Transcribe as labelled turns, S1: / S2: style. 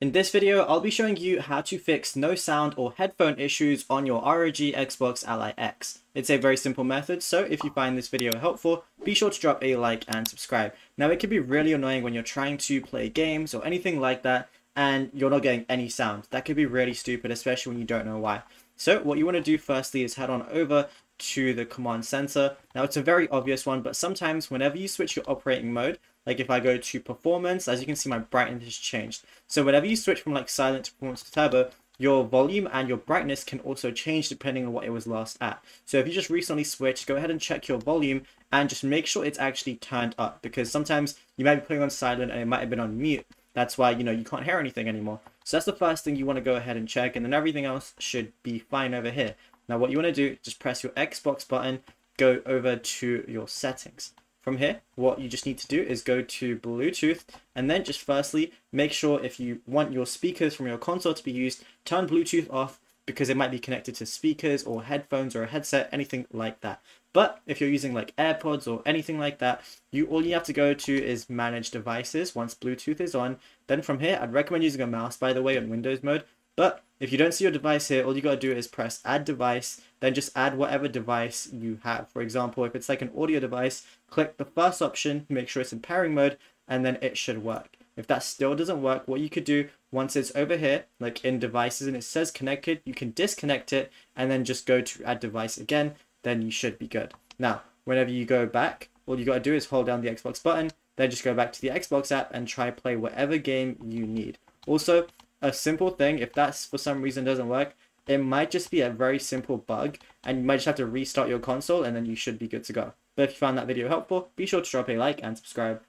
S1: In this video, I'll be showing you how to fix no sound or headphone issues on your ROG Xbox Ally X. It's a very simple method, so if you find this video helpful, be sure to drop a like and subscribe. Now it can be really annoying when you're trying to play games or anything like that and you're not getting any sound. That could be really stupid, especially when you don't know why. So what you want to do firstly is head on over to the command center. Now it's a very obvious one, but sometimes whenever you switch your operating mode, like if I go to performance, as you can see my brightness has changed. So whenever you switch from like silent to performance to turbo, your volume and your brightness can also change depending on what it was last at. So if you just recently switched, go ahead and check your volume and just make sure it's actually turned up because sometimes you might be putting on silent and it might have been on mute. That's why, you know, you can't hear anything anymore. So that's the first thing you want to go ahead and check and then everything else should be fine over here. Now what you want to do, just press your Xbox button, go over to your settings. From here, what you just need to do is go to Bluetooth and then just firstly, make sure if you want your speakers from your console to be used, turn Bluetooth off because it might be connected to speakers or headphones or a headset, anything like that. But if you're using like AirPods or anything like that, you all you have to go to is manage devices once Bluetooth is on. Then from here, I'd recommend using a mouse by the way on Windows mode. But if you don't see your device here, all you gotta do is press add device, then just add whatever device you have. For example, if it's like an audio device, click the first option, make sure it's in pairing mode, and then it should work. If that still doesn't work, what you could do once it's over here, like in devices and it says connected, you can disconnect it and then just go to add device again, then you should be good. Now, whenever you go back, all you gotta do is hold down the Xbox button, then just go back to the Xbox app and try play whatever game you need. Also, a simple thing, if that's for some reason doesn't work, it might just be a very simple bug and you might just have to restart your console and then you should be good to go. But if you found that video helpful, be sure to drop a like and subscribe.